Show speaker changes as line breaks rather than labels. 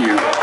you.